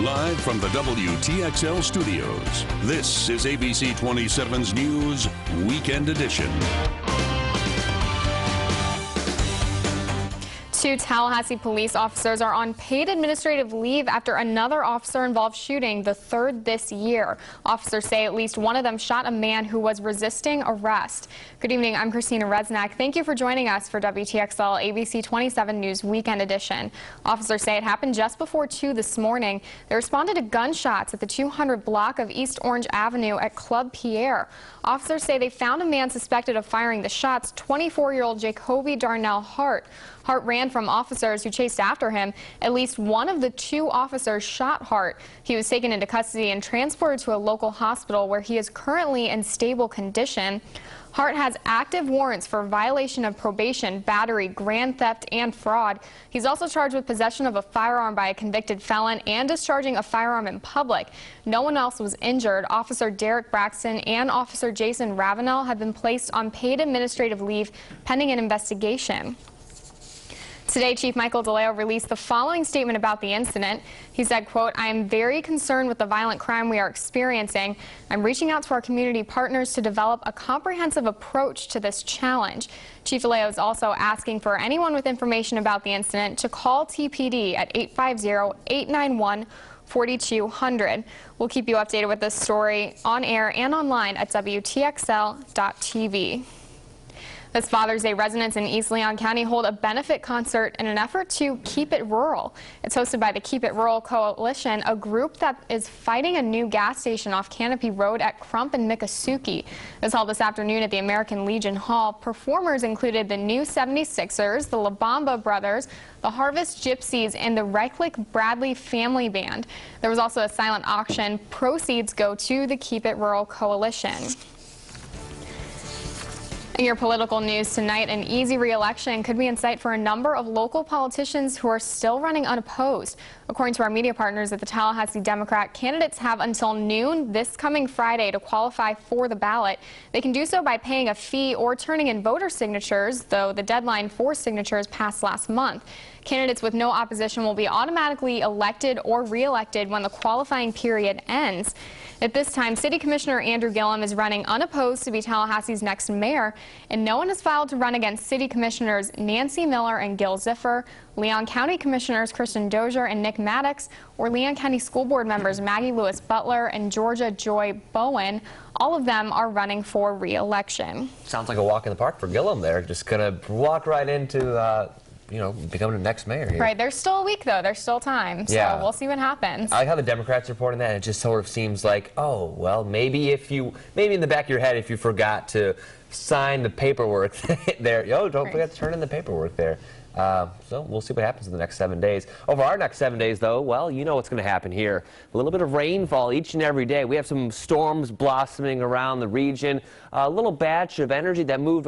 Live from the WTXL studios, this is ABC 27's News Weekend Edition. Two Tallahassee police officers are on paid administrative leave after another officer-involved shooting, the third this year. Officers say at least one of them shot a man who was resisting arrest. Good evening, I'm Christina Resnack. Thank you for joining us for WTXL ABC 27 News Weekend Edition. Officers say it happened just before 2 this morning. They responded to gunshots at the 200 block of East Orange Avenue at Club Pierre. Officers say they found a man suspected of firing the shots, 24-year-old Jacoby Darnell Hart. Hart ran from officers who chased after him. At least one of the two officers shot Hart. He was taken into custody and transported to a local hospital where he is currently in stable condition. Hart has active warrants for violation of probation, battery, grand theft, and fraud. He's also charged with possession of a firearm by a convicted felon and discharging a firearm in public. No one else was injured. Officer Derek Braxton and Officer Jason Ravenel have been placed on paid administrative leave pending an investigation. Today, Chief Michael DeLeo released the following statement about the incident. He said, quote, I am very concerned with the violent crime we are experiencing. I'm reaching out to our community partners to develop a comprehensive approach to this challenge. Chief DeLeo is also asking for anyone with information about the incident to call TPD at 850-891 4200. We'll keep you updated with this story on air and online at WTXL.tv. This Father's Day, residents in East Leon County hold a benefit concert in an effort to keep it rural. It's hosted by the Keep It Rural Coalition, a group that is fighting a new gas station off Canopy Road at Crump and Miccosukee. It was held this afternoon at the American Legion Hall. Performers included the new 76ers, the LaBamba Brothers, the Harvest Gypsies, and the Reichlich Bradley Family Band. There was also a silent auction. Proceeds go to the Keep It Rural Coalition. In your political news tonight, an easy re-election could be in sight for a number of local politicians who are still running unopposed. According to our media partners at the Tallahassee Democrat, candidates have until noon this coming Friday to qualify for the ballot. They can do so by paying a fee or turning in voter signatures, though the deadline for signatures passed last month. Candidates with no opposition will be automatically elected or re-elected when the qualifying period ends. At this time, City Commissioner Andrew Gillum is running unopposed to be Tallahassee's next mayor, and no one has filed to run against City Commissioners Nancy Miller and Gil Ziffer, Leon County Commissioners Kristin Dozier and Nick Maddox, or Leon County School Board members Maggie Lewis Butler and Georgia Joy Bowen. All of them are running for re-election. Sounds like a walk in the park for Gillum there. Just gonna walk right into uh, you know, becoming the next mayor here. Right. There's still a week, though. There's still time. So yeah. we'll see what happens. I like how the Democrats are reporting that. It just sort of seems like, oh, well, maybe if you, maybe in the back of your head, if you forgot to sign the paperwork there, oh, don't right. forget to turn in the paperwork there. Uh, so we'll see what happens in the next seven days. Over our next seven days, though, well, you know what's going to happen here. A little bit of rainfall each and every day. We have some storms blossoming around the region. A little batch of energy that moved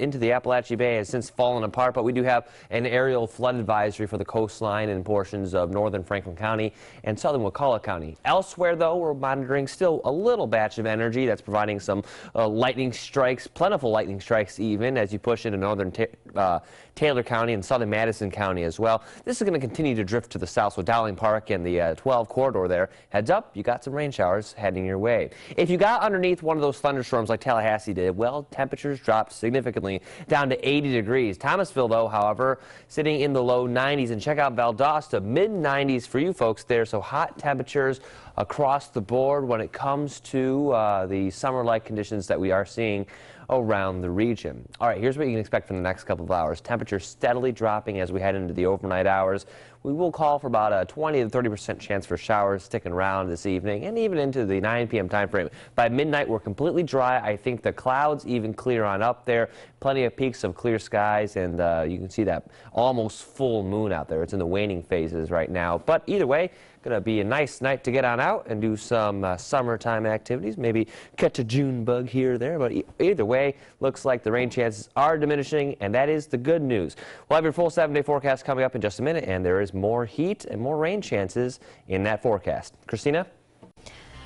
into the Apalachee Bay has since fallen apart, but we do have an areal flood advisory for the coastline and portions of northern Franklin County and southern Wakulla County. Elsewhere, though, we're monitoring still a little batch of energy that's providing some uh, lightning strikes, plentiful lightning strikes even, as you push into northern uh, Taylor County and southern Madison County as well. This is going to continue to drift to the south, so Dowling Park and the uh, 12 corridor there. Heads up, you got some rain showers heading your way. If you got underneath one of those thunderstorms like Tallahassee did, well, temperatures dropped significantly down to 80 degrees. Thomasville, though, however, sitting in the low 90s. And check out Valdosta, mid 90s for you folks there. So hot temperatures across the board when it comes to uh, the summer-like conditions that we are seeing around the region. All right, here's what you can expect for the next couple of hours. Temperature steadily dropping as we head into the overnight hours. We will call for about a 20 to 30 percent chance for showers sticking around this evening and even into the 9 p.m. time frame. By midnight, we're completely dry. I think the clouds even clear on up there. Plenty of peaks of clear skies, and uh, you can see that almost full moon out there. It's in the waning phases right now. But either way, going to be a nice night to get on out and do some uh, summertime activities. Maybe catch a June bug here or there. But e either way, looks like the rain chances are diminishing, and that is the good news. We'll have your full seven-day forecast coming up in just a minute, and there is more heat and more rain chances in that forecast. Christina?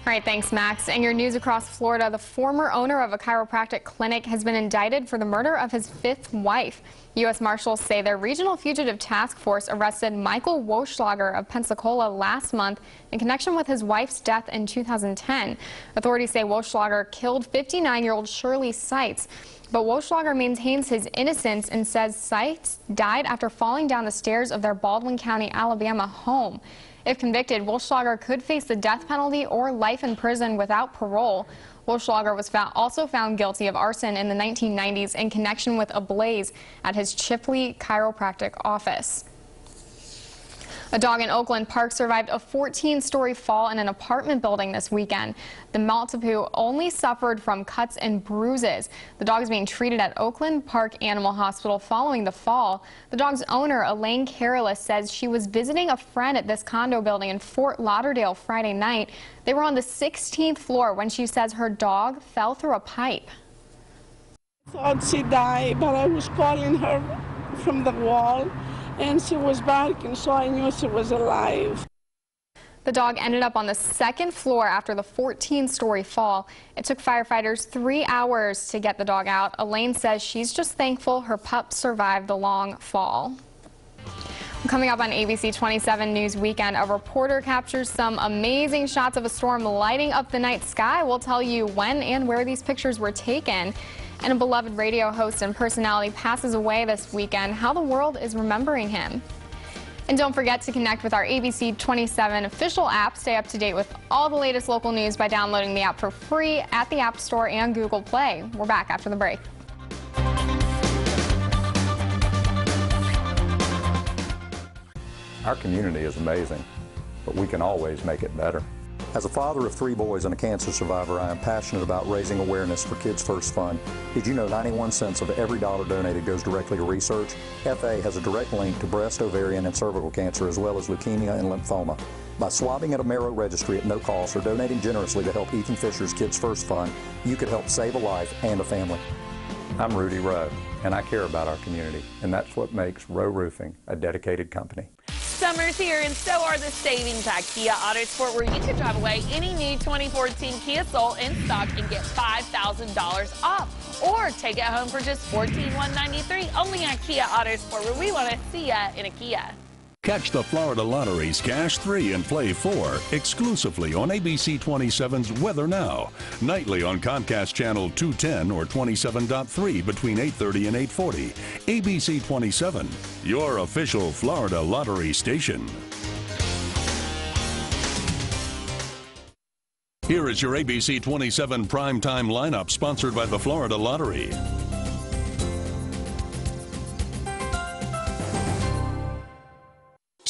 All right, thanks, Max. And your news across Florida, the former owner of a chiropractic clinic has been indicted for the murder of his fifth wife. U.S. Marshals say their Regional Fugitive Task Force arrested Michael Woschlager of Pensacola last month in connection with his wife's death in 2010. Authorities say Woschlager killed 59-year-old Shirley Seitz. But Woschlager maintains his innocence and says Seitz died after falling down the stairs of their Baldwin County, Alabama home. If convicted, Woschlager could face the death penalty or life in prison without parole. Woschlager was found, also found guilty of arson in the 1990s in connection with a blaze at his Chipley chiropractic office. A dog in Oakland Park survived a 14-story fall in an apartment building this weekend. The Maltipoo only suffered from cuts and bruises. The dog is being treated at Oakland Park Animal Hospital following the fall. The dog's owner, Elaine Carolus, says she was visiting a friend at this condo building in Fort Lauderdale Friday night. They were on the 16th floor when she says her dog fell through a pipe. I thought she died, but I was calling her from the wall and she was barking, so I knew she was alive. The dog ended up on the second floor after the 14-story fall. It took firefighters three hours to get the dog out. Elaine says she's just thankful her pup survived the long fall. Coming up on ABC 27 News Weekend, a reporter captures some amazing shots of a storm lighting up the night sky. We'll tell you when and where these pictures were taken and a beloved radio host and personality passes away this weekend, how the world is remembering him. And don't forget to connect with our ABC 27 official app. Stay up to date with all the latest local news by downloading the app for free at the App Store and Google Play. We're back after the break. Our community is amazing, but we can always make it better. As a father of three boys and a cancer survivor, I am passionate about raising awareness for Kids First Fund. Did you know 91 cents of every dollar donated goes directly to research? FA has a direct link to breast, ovarian, and cervical cancer, as well as leukemia and lymphoma. By swabbing at a Marrow registry at no cost or donating generously to help Ethan Fisher's Kids First Fund, you could help save a life and a family. I'm Rudy Rowe, and I care about our community, and that's what makes Rowe Roofing a dedicated company. Summer's here, and so are the savings at Kia Autosport, where you can drive away any new 2014 Kia Soul in stock and get $5,000 off. Or take it home for just 14,193 only at Kia Autosport, where we want to see ya in a Kia. Catch the Florida Lottery's Cash 3 and Play 4 exclusively on ABC 27's Weather Now, nightly on Comcast Channel 210 or 27.3 between 8.30 and 8.40. ABC 27, your official Florida Lottery station. Here is your ABC 27 primetime lineup sponsored by the Florida Lottery.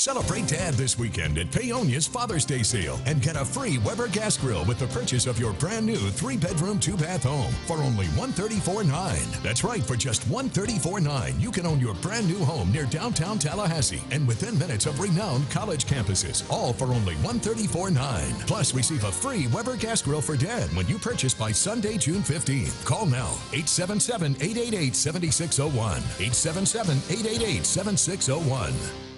Celebrate Dad this weekend at Payonia's Father's Day sale and get a free Weber gas grill with the purchase of your brand new three bedroom, two bath home for only $134.9. That's right, for just $134.9, you can own your brand new home near downtown Tallahassee and within minutes of renowned college campuses, all for only $134.9. Plus, receive a free Weber gas grill for Dad when you purchase by Sunday, June 15th. Call now 877 888 7601. 877 888 7601.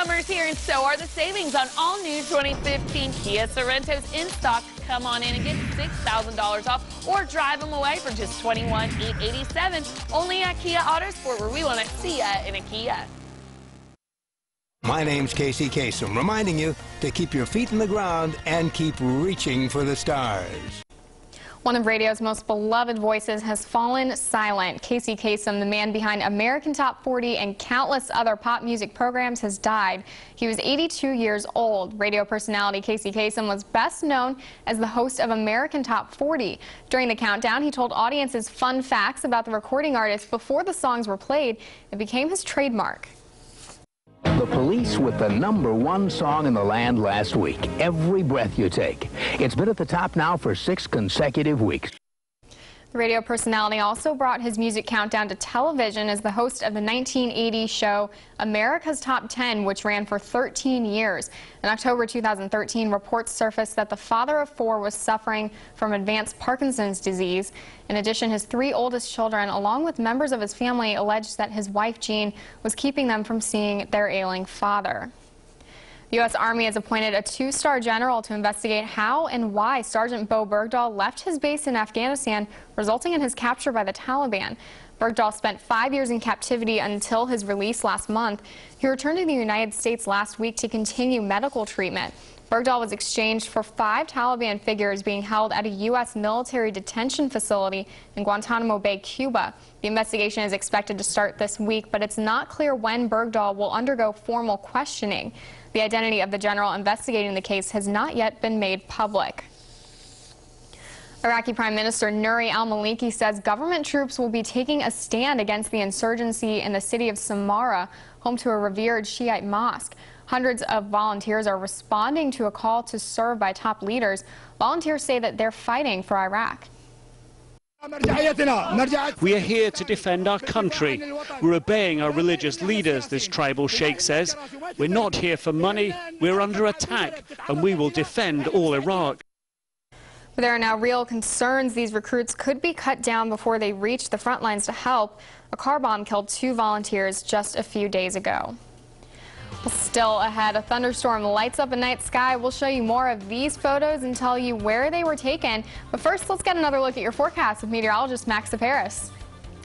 Summer's here, and so are the savings on all new 2015 Kia Sorentos in stock. Come on in and get $6,000 off or drive them away for just $21,887 only at Kia Autosport, where we want to see ya in a Kia. My name's Casey Kasem, reminding you to keep your feet in the ground and keep reaching for the stars. One of radio's most beloved voices has fallen silent. Casey Kasem, the man behind American Top 40 and countless other pop music programs, has died. He was 82 years old. Radio personality Casey Kasem was best known as the host of American Top 40. During the countdown, he told audiences fun facts about the recording artist before the songs were played. It became his trademark. The police with the number one song in the land last week, Every Breath You Take. It's been at the top now for six consecutive weeks. The radio personality also brought his music countdown to television as the host of the 1980 show America's Top 10, which ran for 13 years. In October 2013, reports surfaced that the father of four was suffering from advanced Parkinson's disease. In addition, his three oldest children, along with members of his family, alleged that his wife, Jean, was keeping them from seeing their ailing father. The U.S. Army has appointed a two-star general to investigate how and why Sergeant Bowe Bergdahl left his base in Afghanistan, resulting in his capture by the Taliban. Bergdahl spent five years in captivity until his release last month. He returned to the United States last week to continue medical treatment. Bergdahl was exchanged for five Taliban figures being held at a U.S. military detention facility in Guantanamo Bay, Cuba. The investigation is expected to start this week, but it's not clear when Bergdahl will undergo formal questioning. The identity of the general investigating the case has not yet been made public. Iraqi Prime Minister Nouri al-Maliki says government troops will be taking a stand against the insurgency in the city of Samarra, home to a revered Shiite mosque. Hundreds of volunteers are responding to a call to serve by top leaders. Volunteers say that they're fighting for Iraq. We are here to defend our country. We're obeying our religious leaders, this tribal sheikh says. We're not here for money. We're under attack, and we will defend all Iraq. There are now real concerns these recruits could be cut down before they reach the front lines to help. A car bomb killed two volunteers just a few days ago. Still ahead, a thunderstorm lights up a night sky. We'll show you more of these photos and tell you where they were taken. But first, let's get another look at your forecast with meteorologist Max DeParis.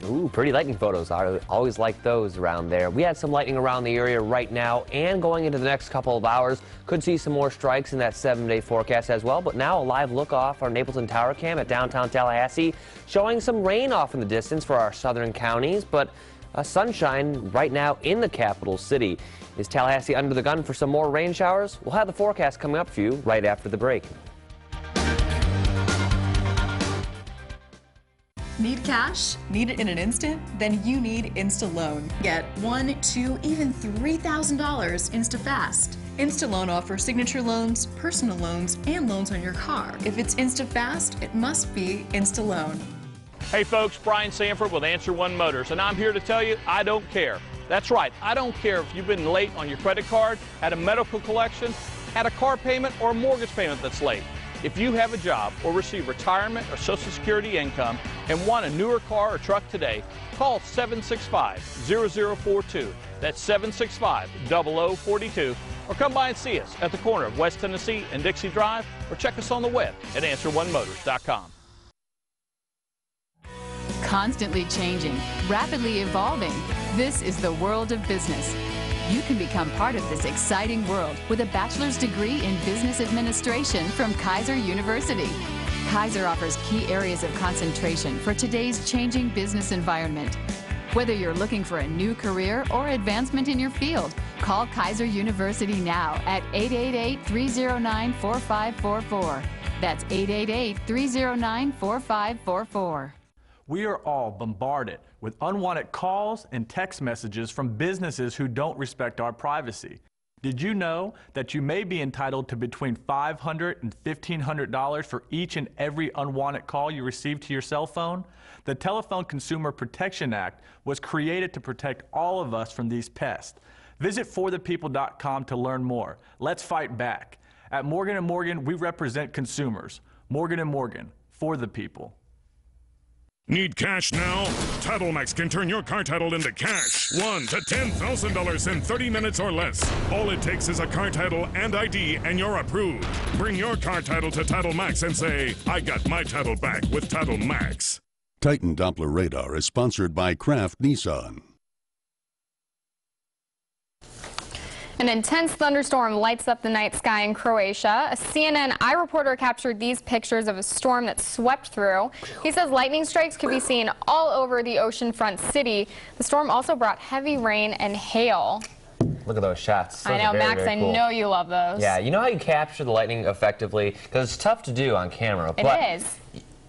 Ooh, pretty lightning photos. I always like those around there. We had some lightning around the area right now and going into the next couple of hours. Could see some more strikes in that seven-day forecast as well. But now a live look off our Napleton Tower Cam at downtown Tallahassee, showing some rain off in the distance for our southern counties. But uh, sunshine right now in the capital city. Is Tallahassee under the gun for some more rain showers? We'll have the forecast coming up for you right after the break. Need cash? Need it in an instant? Then you need InstaLoan. Get one, two, even $3,000 InstaFast. InstaLoan offers signature loans, personal loans, and loans on your car. If it's InstaFast, it must be InstaLoan. Hey folks, Brian Sanford with Answer One Motors, and I'm here to tell you I don't care. That's right, I don't care if you've been late on your credit card, had a medical collection, had a car payment, or a mortgage payment that's late. If you have a job or receive retirement or Social Security income and want a newer car or truck today, call 765-0042. That's 765-0042. Or come by and see us at the corner of West Tennessee and Dixie Drive or check us on the web at AnswerOneMotors.com constantly changing, rapidly evolving. This is the world of business. You can become part of this exciting world with a bachelor's degree in business administration from Keiser University. Keiser offers key areas of concentration for today's changing business environment. Whether you're looking for a new career or advancement in your field, call Keiser University now at 888 309 4544. That's 888 309 4544. We are all bombarded with unwanted calls and text messages from businesses who don't respect our privacy. Did you know that you may be entitled to between $500 and $1,500 for each and every unwanted call you receive to your cell phone? The Telephone Consumer Protection Act was created to protect all of us from these pests. Visit forthepeople.com to learn more. Let's fight back. At Morgan & Morgan, we represent consumers. Morgan & Morgan, for the people. Need cash now? TitleMax can turn your car title into cash. One to $10,000 in 30 minutes or less. All it takes is a car title and ID, and you're approved. Bring your car title to TitleMax and say, I got my title back with TitleMax. Titan Doppler Radar is sponsored by Kraft Nissan. An intense thunderstorm lights up the night sky in Croatia. A CNN iReporter captured these pictures of a storm that swept through. He says lightning strikes could be seen all over the oceanfront city. The storm also brought heavy rain and hail. Look at those shots. Those I know, very, Max, very cool. I know you love those. Yeah, you know how you capture the lightning effectively? Because it's tough to do on camera. It but is.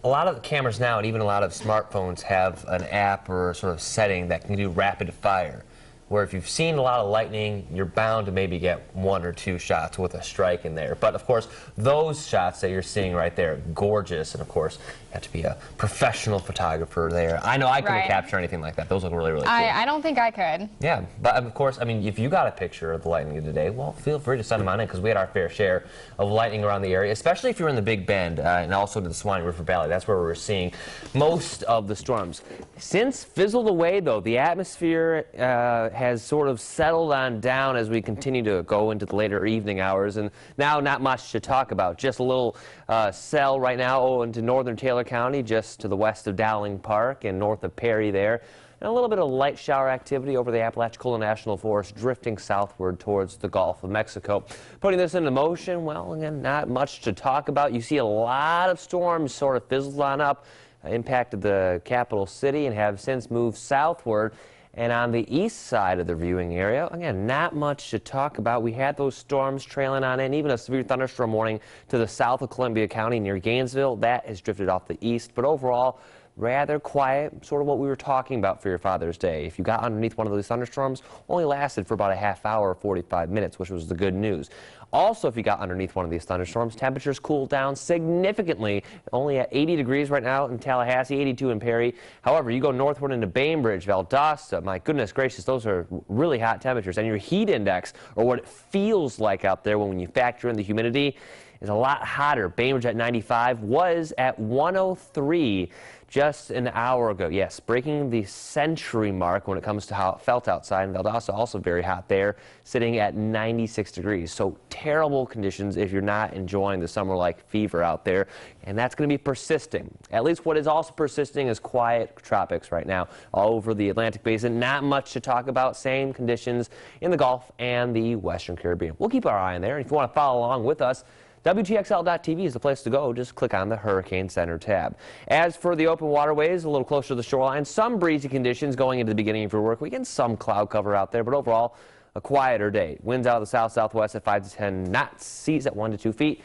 A lot of the cameras now, and even a lot of smartphones, have an app or sort of setting that can do rapid fire where if you've seen a lot of lightning, you're bound to maybe get one or two shots with a strike in there. But of course, those shots that you're seeing right there, gorgeous, and of course, you have to be a professional photographer there. I know I couldn't Right. capture anything like that. Those look really, really cool. I, I don't think I could. Yeah, but of course, I mean, if you got a picture of the lightning today, well, feel free to send them on in because we had our fair share of lightning around the area, especially if you're in the Big Bend uh, and also to the Suwannee River Valley. That's where we were seeing most of the storms. Since fizzled away, though, the atmosphere uh, has sort of settled on down as we continue to go into the later evening hours. And now, not much to talk about. Just a little uh, cell right now oh, into northern Taylor County, just to the west of Dowling Park and north of Perry there. And a little bit of light shower activity over the Apalachicola National Forest, drifting southward towards the Gulf of Mexico. Putting this into motion, well, again, not much to talk about. You see a lot of storms sort of fizzled on up, uh, impacted the capital city, and have since moved southward. And on the east side of the viewing area, again, not much to talk about. We had those storms trailing on in, even a severe thunderstorm warning to the south of Columbia County near Gainesville. That has drifted off the east. But overall, rather quiet, sort of what we were talking about for your Father's Day. If you got underneath one of those thunderstorms, only lasted for about a half hour or 45 minutes, which was the good news. Also, if you got underneath one of these thunderstorms, temperatures cooled down significantly, only at 80 degrees right now in Tallahassee, 82 in Perry. However, you go northward into Bainbridge, Valdosta, my goodness gracious, those are really hot temperatures. And your heat index, or what it feels like out there when you factor in the humidity, is a lot hotter. Bainbridge at 95 was at 103 just an hour ago. Yes, breaking the century mark when it comes to how it felt outside. And Valdosta also very hot there, sitting at 96 degrees. So terrible conditions if you're not enjoying the summer-like fever out there. And that's going to be persisting. At least what is also persisting is quiet tropics right now all over the Atlantic basin. Not much to talk about. Same conditions in the Gulf and the Western Caribbean. We'll keep our eye on there. And if you want to follow along with us, WTXL.TV is the place to go. Just click on the Hurricane Center tab. As for the open waterways, a little closer to the shoreline, some breezy conditions going into the beginning of your work weekend. Some cloud cover out there, but overall, a quieter day. Winds out of the south-southwest at 5 to 10 knots, seas at 1 to 2 feet.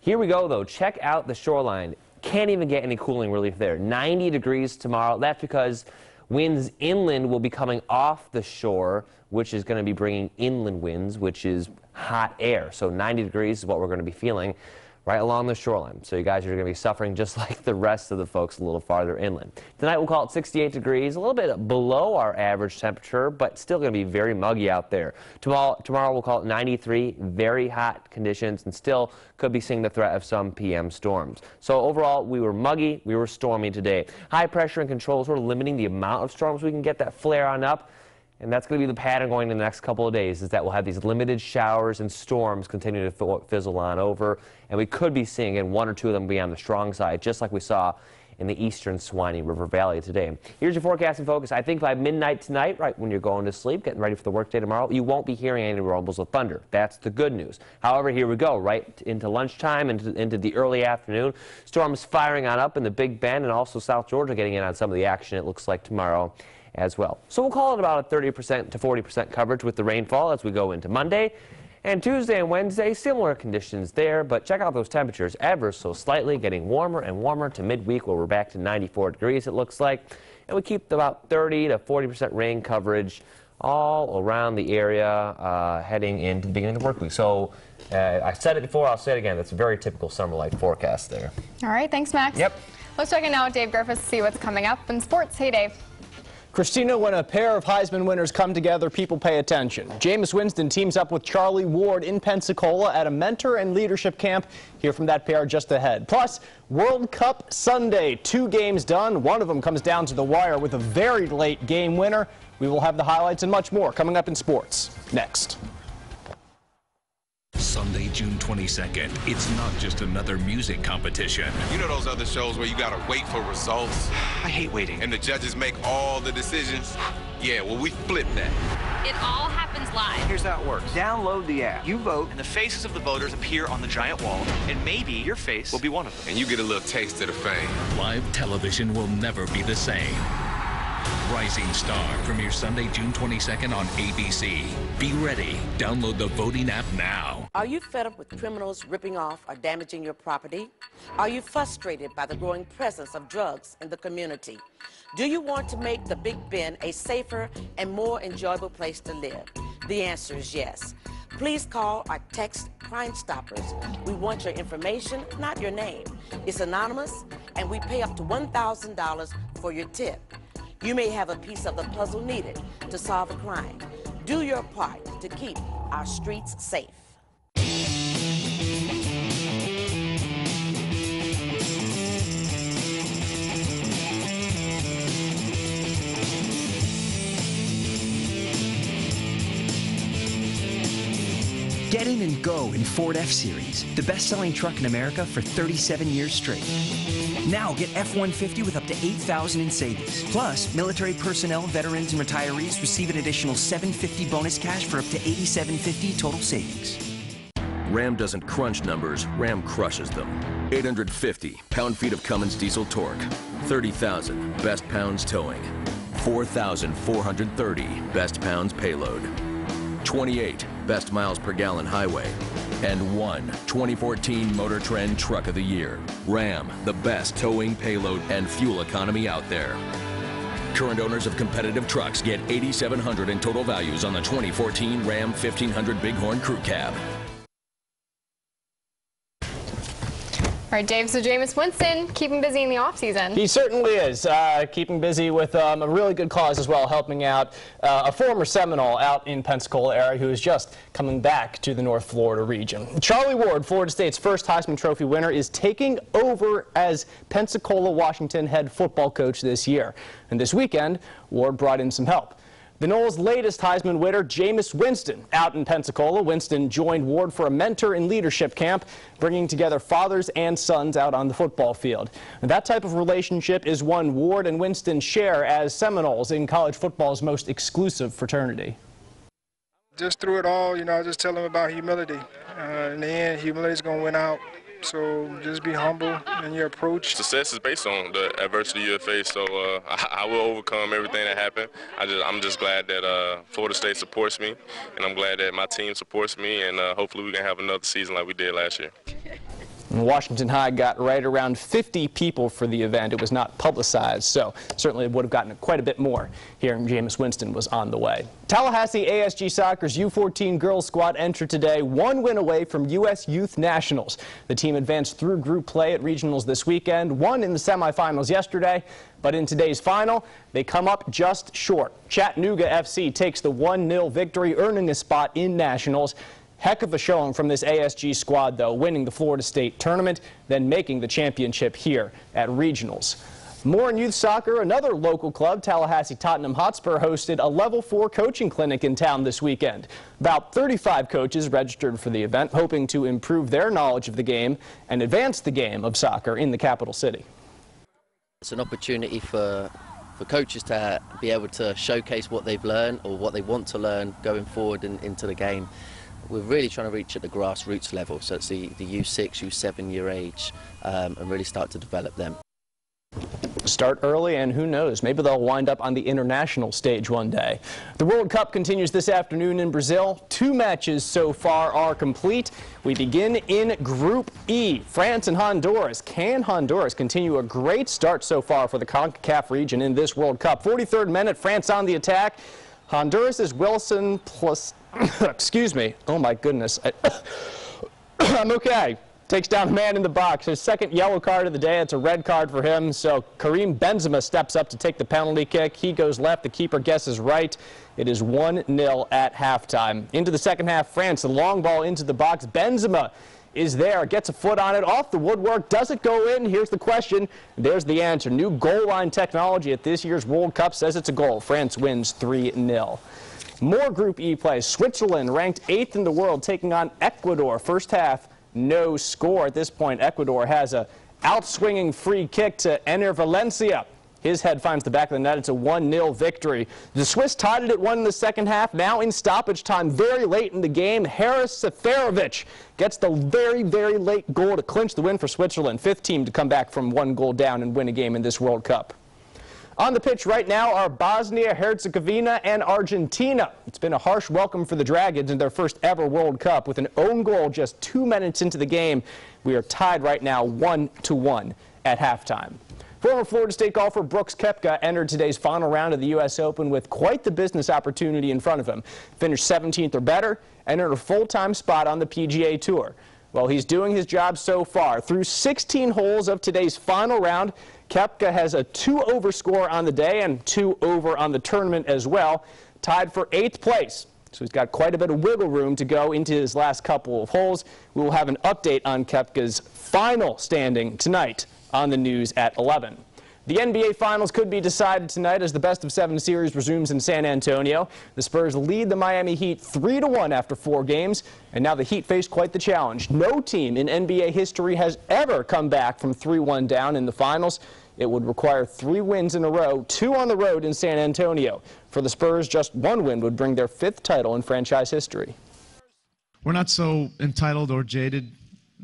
Here we go, though. Check out the shoreline. Can't even get any cooling relief there. 90 degrees tomorrow. That's because winds inland will be coming off the shore, which is going to be bringing inland winds, which is hot air. So 90 degrees is what we're going to be feeling right along the shoreline. So you guys are going to be suffering just like the rest of the folks a little farther inland. Tonight we'll call it 68 degrees, a little bit below our average temperature, but still going to be very muggy out there. Tomorrow, tomorrow we'll call it 93, very hot conditions, and still could be seeing the threat of some PM storms. So overall, we were muggy, we were stormy today. High pressure and control sort of limiting the amount of storms we can get that flare on up. And that's going to be the pattern going in the next couple of days is that we'll have these limited showers and storms continue to fizzle on over. And we could be seeing in one or two of them be on the strong side, just like we saw in the eastern Suwannee River Valley today. Here's your forecast and focus. I think by midnight tonight, right when you're going to sleep, getting ready for the workday tomorrow, you won't be hearing any rumbles of thunder. That's the good news. However, here we go, right into lunchtime, into, into the early afternoon. Storms firing on up in the Big Bend and also South Georgia getting in on some of the action, it looks like tomorrow as well. So we'll call it about a 30% to 40% coverage with the rainfall as we go into Monday. And Tuesday and Wednesday, similar conditions there, but check out those temperatures ever so slightly, getting warmer and warmer to midweek where we're back to 94 degrees, it looks like. And we keep about 30 to 40% rain coverage all around the area uh, heading into the beginning of the work week. So uh, I said it before, I'll say it again. That's a very typical summer-like forecast there. All right, thanks, Max. Yep. Let's check in now with Dave Griffiths to see what's coming up in sports. Hey, Dave. Christina, when a pair of Heisman winners come together, people pay attention. Jameis Winston teams up with Charlie Ward in Pensacola at a mentor and leadership camp. Hear from that pair just ahead. Plus, World Cup Sunday. Two games done. One of them comes down to the wire with a very late game winner. We will have the highlights and much more coming up in sports. Next. Sunday, June 22nd, it's not just another music competition. You know those other shows where you gotta wait for results? I hate waiting. And the judges make all the decisions? Yeah, well, we flip that. It all happens live. Here's how it works. Download the app. You vote, and the faces of the voters appear on the giant wall, and maybe your face will be one of them. And you get a little taste of the fame. Live television will never be the same. Rising Star premieres Sunday, June 22nd on ABC. Be ready. Download the voting app now. Are you fed up with criminals ripping off or damaging your property? Are you frustrated by the growing presence of drugs in the community? Do you want to make the Big Bend a safer and more enjoyable place to live? The answer is yes. Please call or text Crime Stoppers. We want your information, not your name. It's anonymous, and we pay up to $1,000 for your tip. You may have a piece of the puzzle needed to solve a crime. Do your part to keep our streets safe. Get in and go in Ford F-Series, the best-selling truck in America for 37 years straight. Now get F-150 with up to 8000 in savings. Plus, military personnel, veterans, and retirees receive an additional 750 bonus cash for up to 8750 total savings. Ram doesn't crunch numbers, Ram crushes them. 850 pound-feet of Cummins diesel torque. 30,000 best pounds towing. 4,430 best pounds payload. 28 best miles per gallon highway. And one 2014 Motor Trend Truck of the Year. Ram, the best towing, payload, and fuel economy out there. Current owners of competitive trucks get 8,700 in total values on the 2014 Ram 1500 Bighorn Crew Cab. All right, Dave, so Jameis Winston keeping busy in the offseason. He certainly is, uh, keeping busy with um, a really good cause as well, helping out uh, a former Seminole out in Pensacola area who is just coming back to the North Florida region. Charlie Ward, Florida State's first Heisman Trophy winner, is taking over as Pensacola, Washington head football coach this year. And this weekend, Ward brought in some help. The Noles' latest Heisman winner, Jameis Winston, out in Pensacola. Winston joined Ward for a mentor and leadership camp, bringing together fathers and sons out on the football field. And that type of relationship is one Ward and Winston share as Seminoles in college football's most exclusive fraternity. Just through it all, you know, I just tell them about humility. Uh, in the end, humility is going to win out. So just be humble in your approach. Success is based on the adversity you face. So uh, I, I, will overcome everything that happened. I just, I'm just glad that uh, Florida State supports me, and I'm glad that my team supports me, and uh, hopefully we can have another season like we did last year. Washington High got right around 50 people for the event. It was not publicized, so certainly it would have gotten quite a bit more here. Jameis Winston was on the way. Tallahassee ASG Soccer's U14 girls squad entered today one win away from U.S. Youth Nationals. The team advanced through group play at regionals this weekend, won in the semifinals yesterday, but in today's final, they come up just short. Chattanooga FC takes the 1-0 victory, earning a spot in nationals. Heck of a showing from this ASG squad, though, winning the Florida State tournament, then making the championship here at regionals. More in youth soccer, another local club, Tallahassee Tottenham Hotspur, hosted a level four coaching clinic in town this weekend. About 35 coaches registered for the event, hoping to improve their knowledge of the game and advance the game of soccer in the capital city. It's an opportunity for for coaches to be able to showcase what they've learned or what they want to learn going forward in, into the game we're really trying to reach at the grassroots level, so it's the, the U6, U7 year age, um, and really start to develop them. Start early, and who knows, maybe they'll wind up on the international stage one day. The World Cup continues this afternoon in Brazil. Two matches so far are complete. We begin in Group E, France and Honduras. Can Honduras continue a great start so far for the CONCACAF region in this World Cup? 43rd minute, France on the attack. Honduras is Wilson plus excuse me. Oh my goodness. I, I'm okay. Takes down a man in the box. His second yellow card of the day. It's a red card for him. So Karim Benzema steps up to take the penalty kick. He goes left. The keeper guesses right. It is 1-0 at halftime. Into the second half, France, the long ball into the box. Benzema is there, gets a foot on it, off the woodwork. Does it go in? Here's the question. There's the answer. New goal line technology at this year's World Cup says it's a goal. France wins 3-0. More Group E plays. Switzerland ranked eighth in the world, taking on Ecuador. First half, no score. At this point, Ecuador has a outswinging free kick to Enner Valencia. His head finds the back of the net. It's a 1-0 victory. The Swiss tied it at one in the second half. Now in stoppage time, very late in the game, Haris Seferovic gets the very, very late goal to clinch the win for Switzerland. Fifth team to come back from one goal down and win a game in this World Cup. On the pitch right now are Bosnia, Herzegovina, and Argentina. It's been a harsh welcome for the Dragons in their first ever World Cup. With an own goal just two minutes into the game, we are tied right now 1 to 1 at halftime. Former Florida State golfer Brooks Koepka entered today's final round of the U.S. Open with quite the business opportunity in front of him. Finished 17th or better, entered a full-time spot on the PGA Tour. Well, he's doing his job so far. Through 16 holes of today's final round, Koepka has a two over score on the day and two over on the tournament as well, tied for eighth place. So he's got quite a bit of wiggle room to go into his last couple of holes. We will have an update on Koepka's final standing tonight on the news at 11. The NBA Finals could be decided tonight as the best of seven series resumes in San Antonio. The Spurs lead the Miami Heat 3 to 1 after four games, and now the Heat face quite the challenge. No team in NBA history has ever come back from 3-1 down in the finals. It would require three wins in a row, two on the road in San Antonio. For the Spurs, just one win would bring their fifth title in franchise history. We're not so entitled or jaded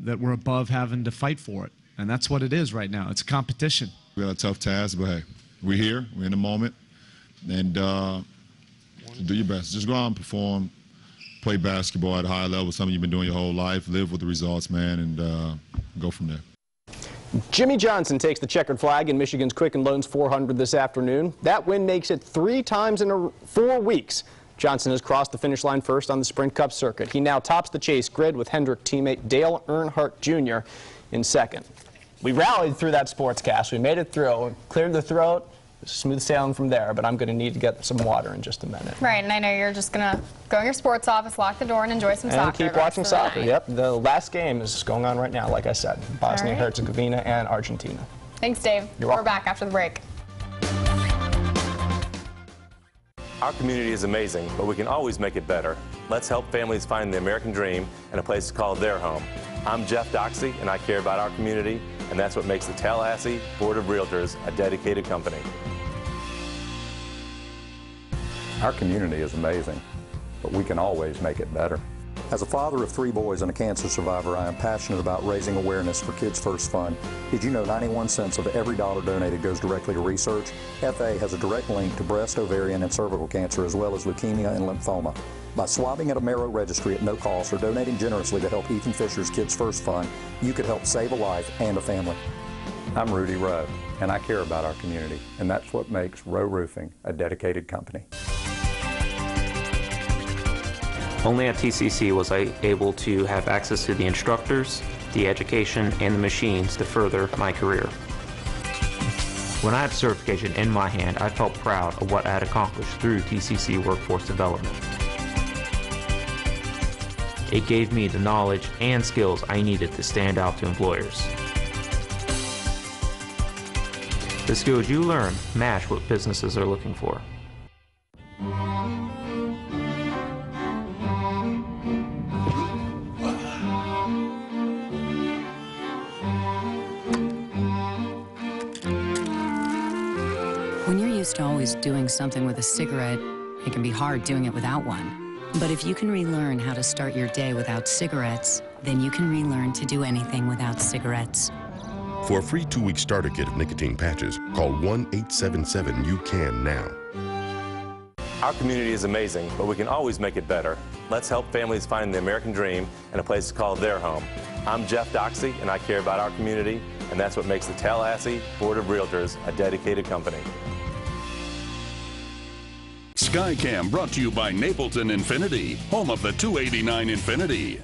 that we're above having to fight for it. And that's what it is right now. It's a competition. We got a tough task, but hey, we're here. We're in the moment. And uh, do your best. Just go out and perform. Play basketball at a high level, something you've been doing your whole life. Live with the results, man, and uh, go from there. Jimmie Johnson takes the checkered flag in Michigan's Quicken Loans 400 this afternoon. That win makes it three times in a, four weeks. Johnson has crossed the finish line first on the Sprint Cup circuit. He now tops the chase grid with Hendrick teammate Dale Earnhardt Jr. in second. We rallied through that sportscast. We made it through, cleared the throat, smooth sailing from there, but I'm going to need to get some water in just a minute. Right, and I know you're just going to go in your sports office, lock the door, and enjoy some and soccer. keep watching soccer. Yep, the last game is going on right now, like I said, Bosnia right. Herzegovina and Argentina. Thanks, Dave. You're We're welcome. back after the break. Our community is amazing, but we can always make it better. Let's help families find the American dream and a place to call their home. I'm Jeff Doxey, and I care about our community, and that's what makes the Tallahassee Board of Realtors a dedicated company. Our community is amazing, but we can always make it better. As a father of three boys and a cancer survivor, I am passionate about raising awareness for Kids First Fund. Did you know 91 cents of every dollar donated goes directly to research? FA has a direct link to breast, ovarian, and cervical cancer, as well as leukemia and lymphoma. By swabbing at a Marrow registry at no cost or donating generously to help Ethan Fisher's Kids First Fund, you could help save a life and a family. I'm Rudy Rowe, and I care about our community, and that's what makes Rowe Roofing a dedicated company. Only at TCC was I able to have access to the instructors, the education, and the machines to further my career. When I had certification in my hand, I felt proud of what I had accomplished through TCC Workforce Development. It gave me the knowledge and skills I needed to stand out to employers. The skills you learn match what businesses are looking for. When you're used to always doing something with a cigarette, it can be hard doing it without one. But if you can relearn how to start your day without cigarettes, then you can relearn to do anything without cigarettes. For a free two-week starter kit of nicotine patches, call 1-877-YOU-CAN now. Our community is amazing, but we can always make it better. Let's help families find the American dream and a place to call their home. I'm Jeff Doxey, and I care about our community, and that's what makes the Tallahassee Board of Realtors a dedicated company. Skycam brought to you by Napleton Infiniti, home of the 289 Infiniti.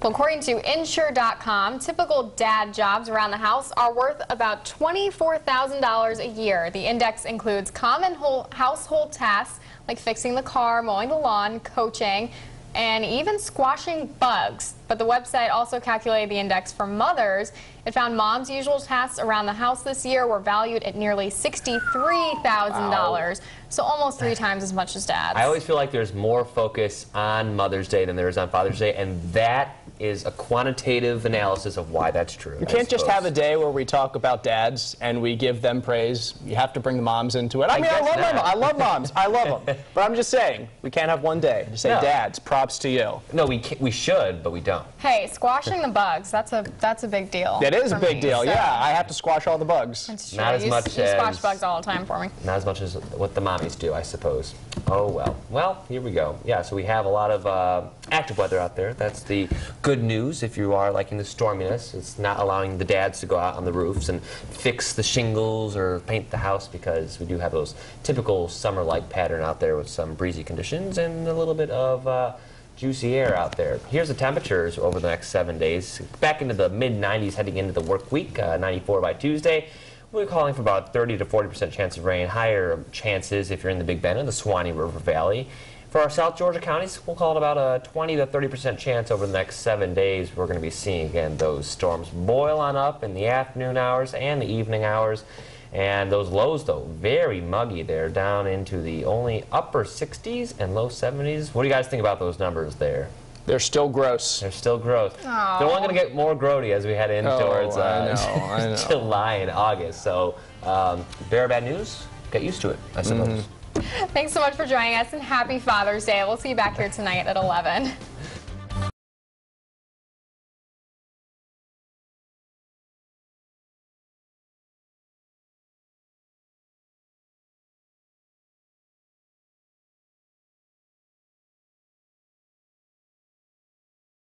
Well, according to Insure.com, typical dad jobs around the house are worth about $24,000 a year. The index includes common household tasks like fixing the car, mowing the lawn, coaching, and even squashing bugs. But the website also calculated the index for mothers. It found mom's usual tasks around the house this year were valued at nearly $63,000. So almost three times as much as dad's. I always feel like there's more focus on Mother's Day than there is on Father's Day, and that is a quantitative analysis of why that's true. You can't just have a day where we talk about dads and we give them praise. You have to bring the moms into it. I, I mean, I love not. them. I love moms. I love them. But I'm just saying, we can't have one day to say No. dads. Props to you. No, we can, we should, but we don't. Hey, squashing the bugs, that's a that's a big deal. That is a big me, deal. so- Yeah, I have to squash all the bugs. It's true. Not as you, much you squash as- bugs all the time for me. Not as much as what the mommies do, I suppose. Oh, well. Well, here we go. Yeah, so we have a lot of uh, active weather out there. That's the good news if you are liking the storminess. It's not allowing the dads to go out on the roofs and fix the shingles or paint the house because we do have those typical summer-like pattern out there with some breezy conditions and a little bit of uh, juicy air out there. Here's the temperatures over the next seven days. Back into the mid-90s heading into the work week, uh, 94 by Tuesday. We're calling for about 30 to 40% chance of rain, higher chances if you're in the Big Bend and the Suwannee River Valley. For our South Georgia counties, we'll call it about a 20 to 30 percent chance over the next seven days. We're going to be seeing again those storms boil on up in the afternoon hours and the evening hours. And those lows, though, very muggy. They're down into the only upper 60s and low 70s. What do you guys think about those numbers there? They're still gross. They're still gross. Aw. They're only going to get more grody as we head in Oh, towards I uh, know, I know. July and August. So, um, bear bad news. Get used to it, I suppose. Mm-hmm. Thanks so much for joining us and happy Father's Day. We'll see you back here tonight at 11.